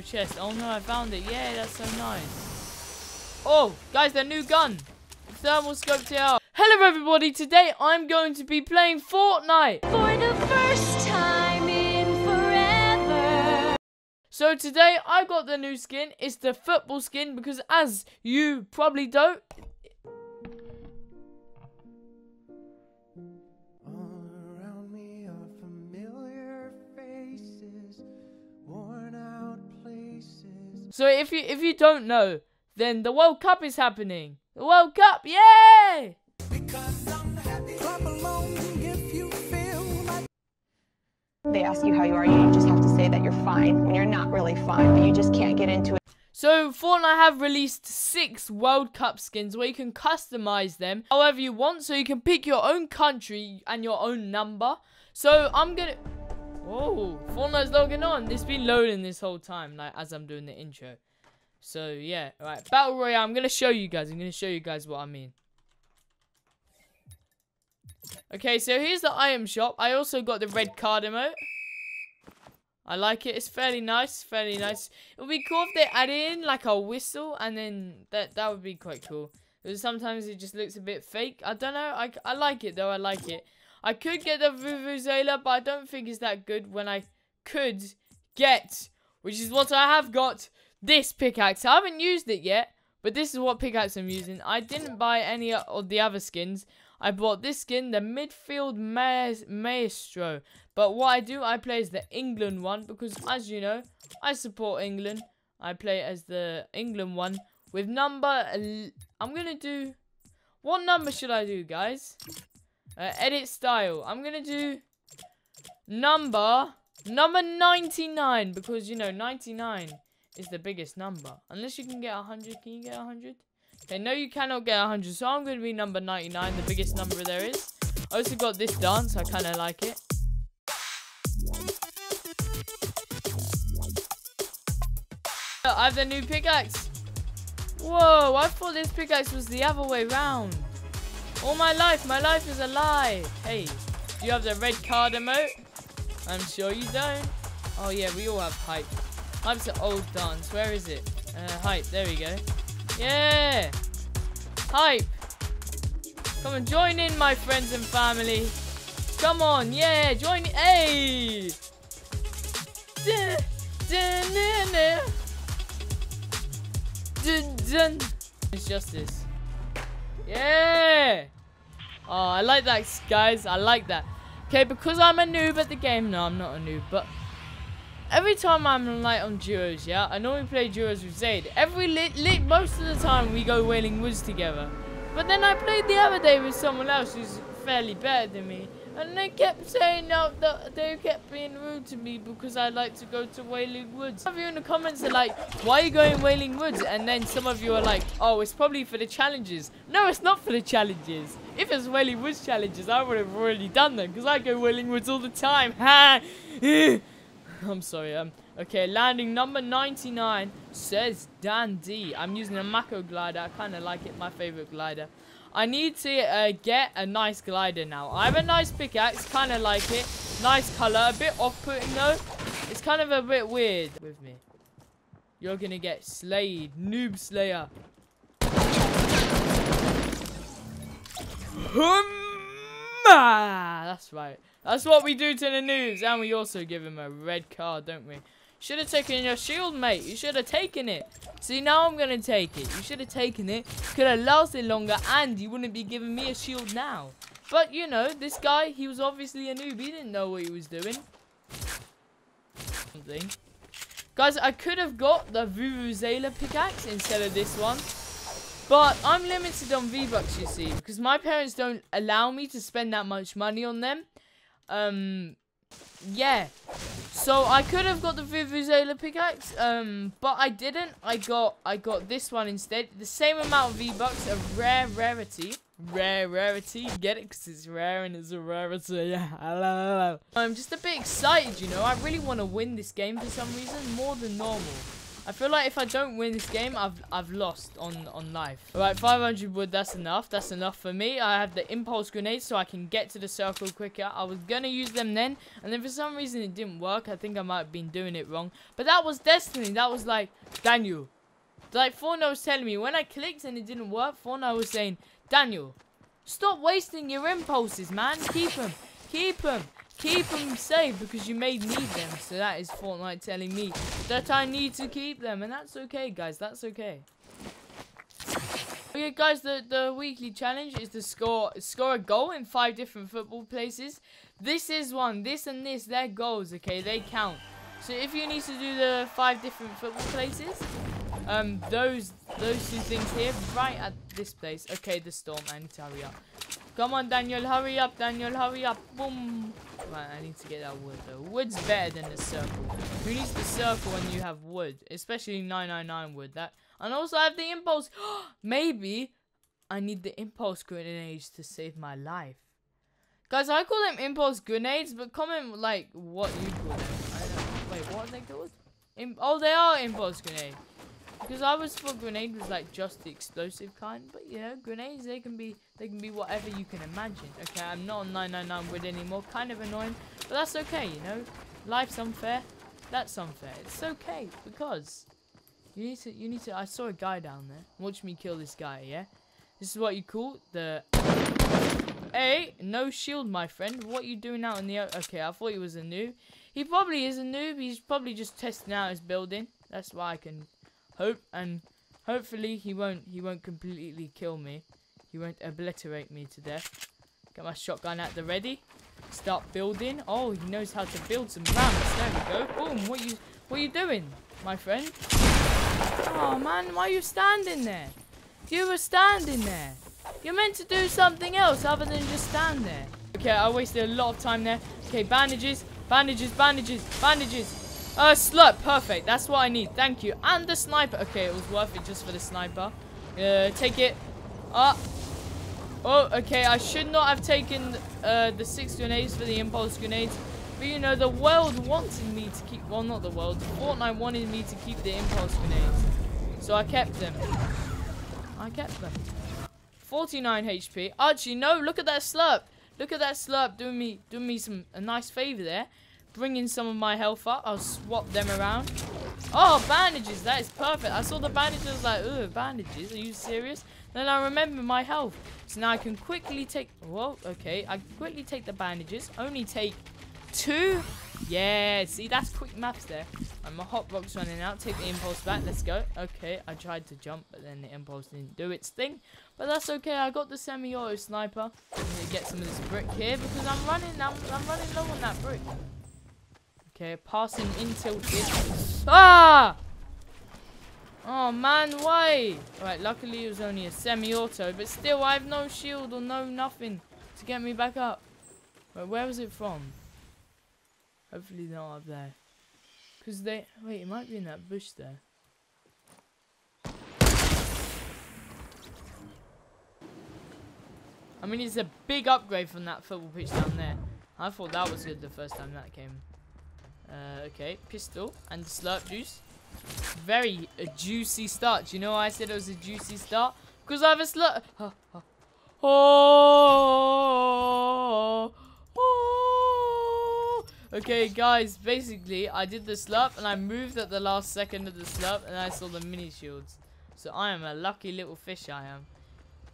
chest. Oh no, I found it. Yeah, that's so nice. Oh, guys, the new gun. Thermal scope TR. Hello everybody, today I'm going to be playing Fortnite. For the first time in forever. So today I got the new skin. It's the football skin because as you probably don't, so if you if you don't know, then the World Cup is happening. The World Cup, yay! Clap along if you feel like they ask you how you are, you just have to say that you're fine when you're not really fine, but you just can't get into it. So Fortnite have released six World Cup skins where you can customize them however you want. So you can pick your own country and your own number. So I'm gonna. Oh, Fortnite's logging on. It's been loading this whole time, like as I'm doing the intro. So yeah, alright. Battle Royale. I'm gonna show you guys. I'm gonna show you guys what I mean. Okay, so here's the item shop. I also got the red card emote. I like it. It's fairly nice. Fairly nice. It would be cool if they add in like a whistle and then that that would be quite cool. Because sometimes it just looks a bit fake. I don't know. I, I like it though. I like it. I could get the Vuvuzela, but I don't think it's that good when I could get, which is what I have got, this pickaxe. I haven't used it yet, but this is what pickaxe I'm using. I didn't buy any of the other skins. I bought this skin, the midfield Maes maestro. But what I do, I play as the England one because, as you know, I support England. I play as the England one with number. I'm gonna do. What number should I do, guys? Uh, edit style. I'm gonna do number number 99 because you know 99 is the biggest number. Unless you can get 100. Can you get 100? Okay, no, you cannot get 100. So I'm gonna be number 99, the biggest number there is. I also got this dance. I kind of like it. Uh, I have the new pickaxe. Whoa, I thought this pickaxe was the other way round. All my life, my life is a lie. Hey, do you have the red card emote? I'm sure you don't. Oh yeah, we all have hype. Hype's an old dance. Where is it? Uh, hype, there we go. Yeah! Hype! Come and join in, my friends and family. Come on, yeah, join in. Hey! Dun, dun, dun, dun. Dun, dun. It's justice. Yeah! Oh, I like that, guys. I like that. Okay, because I'm a noob at the game. No, I'm not a noob, but every time I'm like on duos, yeah, I normally play duos with Zaid. Every lit, lit, most of the time we go Wailing Woods together. But then I played the other day with someone else who's fairly better than me, and they kept saying that they kept being rude to me because I like to go to Wailing Woods. Some of you in the comments are like, "Why are you going Wailing Woods?" And then some of you are like, "Oh, it's probably for the challenges." No, it's not for the challenges. If it's Wailing Woods challenges, I would have already done them because I go Wailing Woods all the time. Ha! I'm sorry. Um. Okay, landing number 99 says Dan D. I'm using a Mako glider. I kind of like it. My favorite glider. I need to uh, get a nice glider now. I have a nice pickaxe. Kind of like it. Nice color. A bit off-putting though. It's kind of a bit weird with me. You're gonna get slayed. Noob slayer. Humma! That's right. That's what we do to the noobs. And we also give him a red card, don't we? Should have taken your shield, mate. You should have taken it. See, now I'm going to take it. You should have taken it. Could have lasted longer. And you wouldn't be giving me a shield now. But, you know, this guy, he was obviously a noob. He didn't know what he was doing. Something. Guys, I could have got the Vuvuzela pickaxe instead of this one. But I'm limited on V-Bucks, you see. Because my parents don't allow me to spend that much money on them. Um, yeah. So I could have got the Vuvuzela pickaxe, um, but I didn't. I got I got this one instead. The same amount of V-Bucks, a rare rarity. Rare rarity. Get it? Because it's rare and it's a rarity. Yeah. I'm just a bit excited, you know. I really want to win this game for some reason, more than normal. I feel like if I don't win this game, I've I've lost on on life. All right, 500 wood. That's enough. That's enough for me. I have the impulse grenades, so I can get to the circle quicker. I was gonna use them then, and then for some reason it didn't work. I think I might have been doing it wrong. But that was destiny. That was like Daniel. Like Fortnite was telling me when I clicked and it didn't work. Fortnite was saying, Daniel, stop wasting your impulses, man. Keep them. Keep them. Keep them safe because you may need them. So that is Fortnite telling me that I need to keep them. And that's okay, guys. That's okay. Okay, guys, the, the weekly challenge is to score score a goal in five different football places. This is one. This and this, they're goals, okay? They count. So if you need to do the five different football places, um, those those two things here, right at this place. Okay, the storm. I need to hurry up. Come on, Daniel, hurry up, Daniel, hurry up. Boom. I need to get that wood, though. Wood's better than the circle. Who needs the circle when you have wood? Especially 999 wood. That And also, I have the impulse. Maybe I need the impulse grenades to save my life. Guys, I call them impulse grenades, but comment, like, what you call them. Wait, what are they called? Im oh, they are impulse grenades. Because I was thought grenade was like just the explosive kind, but you know, grenades they can be they can be whatever you can imagine. Okay, I'm not on 999 wood anymore, kind of annoying, but that's okay, you know. Life's unfair. That's unfair. It's okay because you need to you need to I saw a guy down there. Watch me kill this guy, yeah? This is what you call the Hey, no shield, my friend. What you doing out in the Okay, I thought he was a noob. He probably is a noob. He's probably just testing out his building. That's why I can hope and hopefully he won't he won't completely kill me. He won't obliterate me to death. Get my shotgun at the ready. Start building. Oh, he knows how to build some ramps. There we go. Boom. What you what you doing, my friend? Oh man, why are you standing there? You were standing there. You're meant to do something else other than just stand there. Okay, I wasted a lot of time there. Okay, bandages, bandages, bandages, bandages. Uh, slurp, perfect. That's what I need. Thank you. And the sniper. Okay, it was worth it just for the sniper. Uh, take it. Ah. Oh, okay. I should not have taken uh, the six grenades for the impulse grenades. But, you know, the world wanted me to keep... Well, not the world. Fortnite wanted me to keep the impulse grenades. So I kept them. I kept them. 49 HP. Actually, no. Look at that slurp. Look at that slurp doing me doing me some a nice favor there. Bringing some of my health up. I'll swap them around. Oh, bandages. That is perfect. I saw the bandages like, ugh, bandages. Are you serious? Then I remember my health. So now I can quickly take... Whoa, okay. I quickly take the bandages. Only take two. Yeah, see, that's quick maths there. And my hot box running out. Take the impulse back. Let's go. Okay, I tried to jump, but then the impulse didn't do its thing. But that's okay. I got the semi-auto sniper. I'm gonna get some of this brick here because I'm running. I'm, I'm running low on that brick. Okay, passing in tilted. Ah! Oh man, why? Right, luckily it was only a semi-auto, but still I have no shield or no nothing to get me back up. Right, where was it from? Hopefully not up there. Because they... Wait, it might be in that bush there. I mean, it's a big upgrade from that football pitch down there. I thought that was good the first time that came. Uh, okay, pistol and slurp juice. Very a juicy start. You know why I said it was a juicy start? Because I have a slurp. Oh, oh. Oh, oh. Okay, guys, basically, I did the slurp and I moved at the last second of the slurp and I saw the mini shields. So I am a lucky little fish, I am.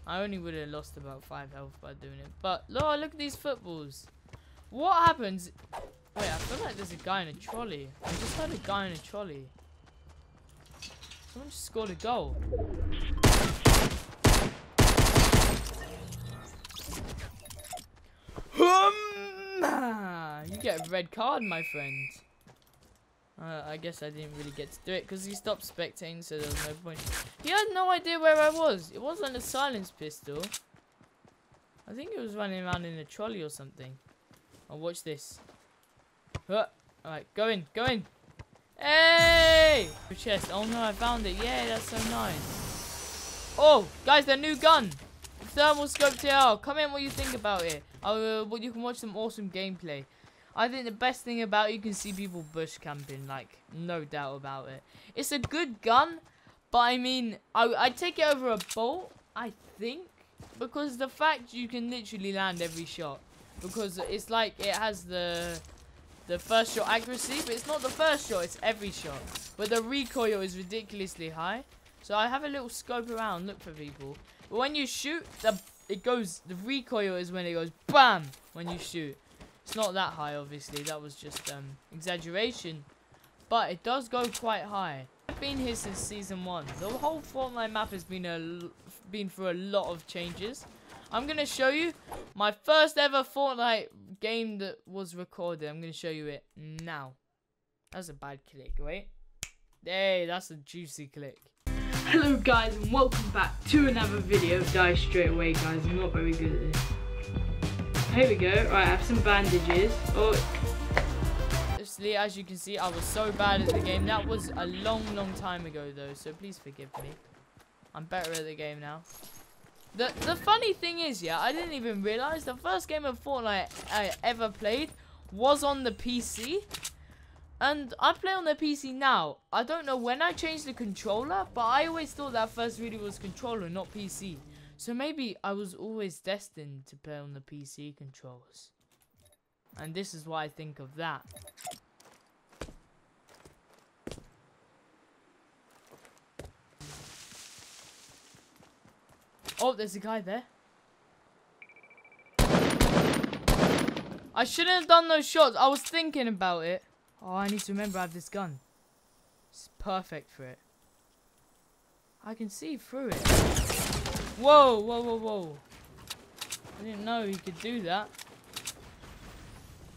I only would have lost about 5 health by doing it. But, Lord, look at these footballs. What happens... Wait, I feel like there's a guy in a trolley. I just heard a guy in a trolley. Someone just scored a goal. Hum, You get a red card, my friend. Uh, I guess I didn't really get to do it because he stopped spectating, so there was no point. He had no idea where I was. It wasn't a silence pistol. I think it was running around in a trolley or something. Oh, watch this. Alright, go in, go in. Hey! Your chest. Oh no, I found it. Yeah, that's so nice. Oh, guys, the new gun. Thermal scope TL. Comment what you think about it. Uh, well, you can watch some awesome gameplay. I think the best thing about it, you can see people bush camping, like, no doubt about it. It's a good gun, but I mean, I, I'd take it over a bolt, I think, because the fact you can literally land every shot. Because it's like, it has the the first shot accuracy, but it's not the first shot, it's every shot. But the recoil is ridiculously high. So I have a little scope around, look for people. But when you shoot, the it goes, the recoil is when it goes BAM! When you shoot. It's not that high, obviously. That was just um, exaggeration. But it does go quite high. I've been here since season one. The whole Fortnite map has been a, been through a lot of changes. I'm gonna show you my first ever Fortnite game that was recorded. I'm gonna show you it now. That's a bad click. Wait. Hey, that's a juicy click. Hello guys and welcome back to another video. Die straight away guys, I'm not very good at this. Here we go. Right, I have some bandages. Oh, Obviously, as you can see, I was so bad at the game. That was a long, long time ago though, so please forgive me. I'm better at the game now. The the funny thing is, yeah, I didn't even realize the first game of Fortnite I ever played was on the PC. And I play on the PC now. I don't know when I changed the controller, but I always thought that first really was controller, not PC. So maybe I was always destined to play on the PC controls. And this is why I think of that. Oh, there's a guy there. I shouldn't have done those shots. I was thinking about it. Oh, I need to remember I have this gun. It's perfect for it. I can see through it. Whoa, whoa, whoa, whoa. I didn't know you could do that.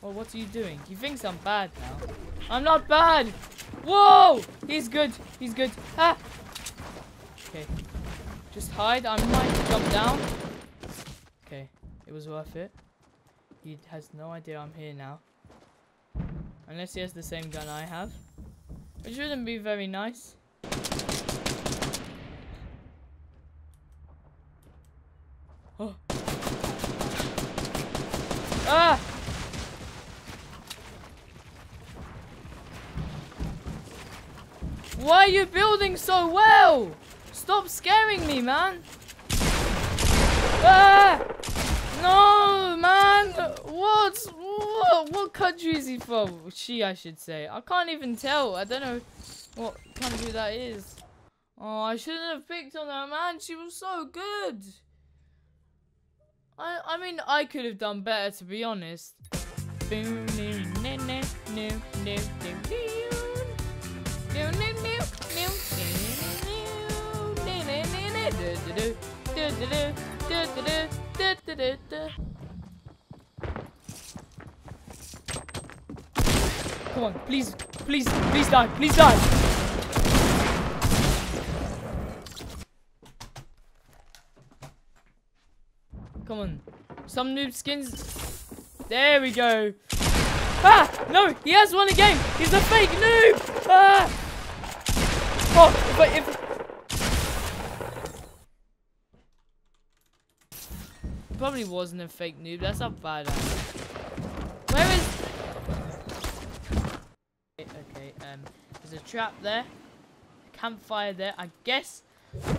Well, what are you doing? He thinks I'm bad now. I'm not bad! Whoa! He's good. He's good. Ah! Okay. Just hide. I might jump down. Okay. It was worth it. He has no idea I'm here now. Unless he has the same gun I have. Which wouldn't be very nice. Oh. Ah! Why are you building so well? Stop scaring me, man. Ah! No, man. What? What? What country is he from? She, I should say. I can't even tell. I don't know what country that is. Oh, I shouldn't have picked on her, man. She was so good. I, I mean, I could have done better, to be honest. Come on, please, please, please die, please die. Come on, some noob skins. There we go. Ah, no, he has one again. He's a fake noob. Ah. Oh, but if probably wasn't a fake noob. That's not bad. Where is? Okay, um, there's a trap there, A campfire there. I guess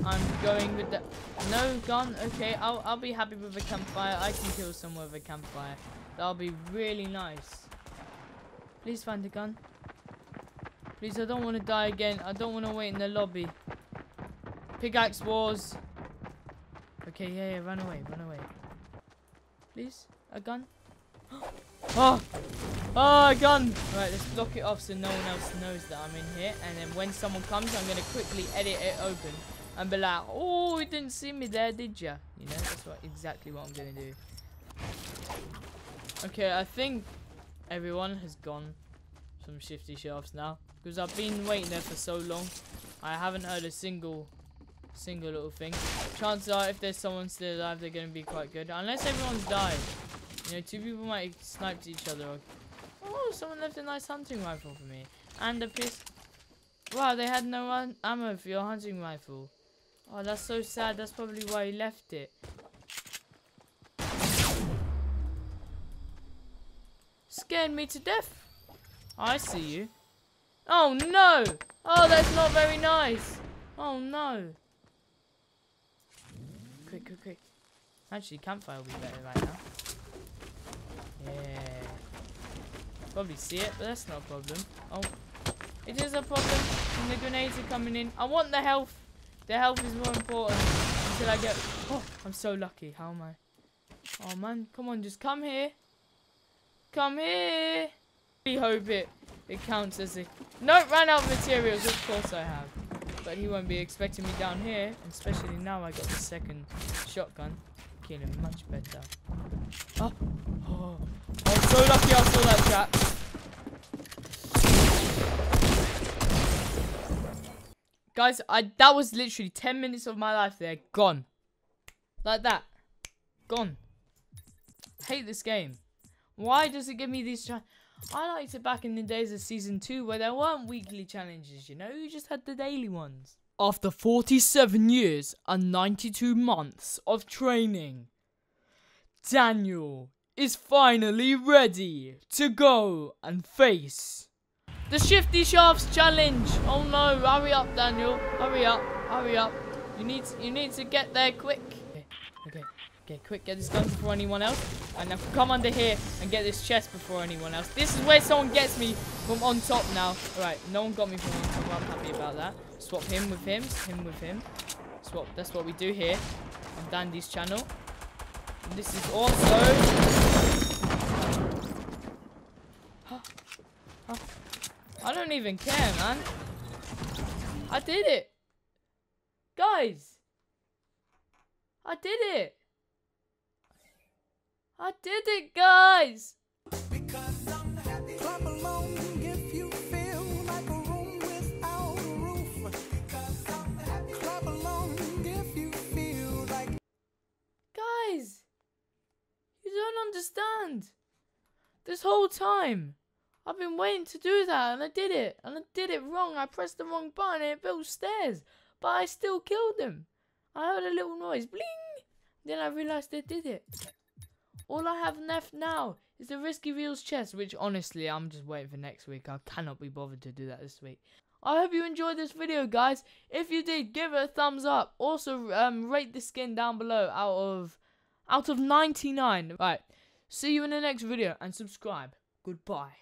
I'm going with the no gun. Okay, I'll I'll be happy with a campfire. I can kill someone with a campfire. That'll be really nice. Please find a gun. Please, I don't want to die again. I don't want to wait in the lobby. Pickaxe wars. Okay, yeah, yeah, run away, run away. Please, a gun. oh, oh, a gun. Right, let's block it off so no one else knows that I'm in here. And then when someone comes, I'm gonna quickly edit it open and be like, "Oh, you didn't see me there, did ya?" You know, that's what exactly what I'm gonna do. Okay, I think everyone has gone from Shifty Shafts now because I've been waiting there for so long. I haven't heard a single single little thing. Chances are, if there's someone still alive, they're going to be quite good. Unless everyone's died. You know, two people might snipe each other. Oh, someone left a nice hunting rifle for me. And a pistol. Wow, they had no ammo for your hunting rifle. Oh, that's so sad. That's probably why he left it. scared me to death. Oh, I see you. Oh no! Oh, that's not very nice. Oh no. Quick, quick, quick. Actually, campfire will be better right now. Yeah. Probably see it, but that's not a problem. Oh. It is a problem. And the grenades are coming in. I want the health. The health is more important. Until I get... Oh, I'm so lucky. How am I? Oh, man. Come on, just come here. Come here. We hope it, it counts as a... No, ran out of materials. Of course I have. But he won't be expecting me down here. Especially now I got the second shotgun. Him much better. Oh, oh. I'm so lucky I saw that trap. Guys, I that was literally 10 minutes of my life there. Gone. Like that. Gone. Hate this game. Why does it give me these I liked it back in the days of season 2 where there weren't weekly challenges, you know? You just had the daily ones. After 47 years and 92 months of training, Daniel is finally ready to go and face the Shifty Shafts challenge. Oh no, hurry up Daniel. Hurry up. Hurry up. You need you need to get there quick. Okay, okay. Okay, quick, get this done before anyone else. And now come under here and get this chest before anyone else. This is where someone gets me from on top now. Alright, no one got me from on top. I'm happy about that. Swap him with him, him with him. Swap, that's what we do here on Dan D's channel. And this is also... I don't even care, man. I did it. Guys. I did it. I did it, guys. Because don't understand. This whole time. I've been waiting to do that and I did it. And I did it wrong. I pressed the wrong button and it built stairs. But I still killed them. I heard a little noise. Bling! Then I realized I did it. All I have left now is the Risky Reels chest, which honestly, I'm just waiting for next week. I cannot be bothered to do that this week. I hope you enjoyed this video, guys. If you did, give it a thumbs up. Also, um, rate the skin down below out of out of 99. Right. See you in the next video and subscribe. Goodbye.